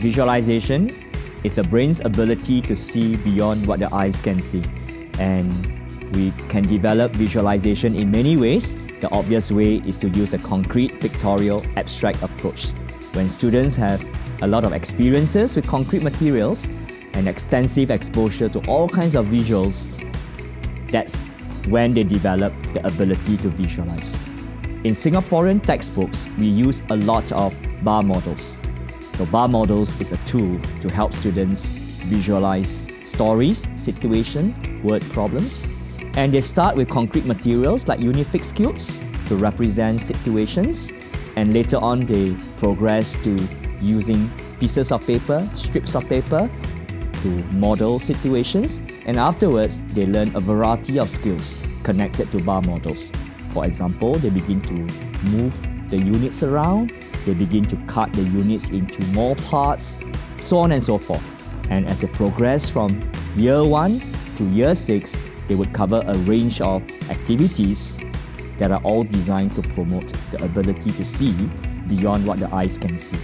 Visualization is the brain's ability to see beyond what the eyes can see. And we can develop visualization in many ways. The obvious way is to use a concrete, pictorial, abstract approach. When students have a lot of experiences with concrete materials and extensive exposure to all kinds of visuals, that's when they develop the ability to visualize. In Singaporean textbooks, we use a lot of bar models. So bar models is a tool to help students visualize stories, situation, word problems. And they start with concrete materials like Unifix cubes to represent situations. And later on, they progress to using pieces of paper, strips of paper to model situations. And afterwards, they learn a variety of skills connected to bar models. For example, they begin to move the units around, they begin to cut the units into more parts, so on and so forth. And as they progress from year 1 to year 6, they would cover a range of activities that are all designed to promote the ability to see beyond what the eyes can see.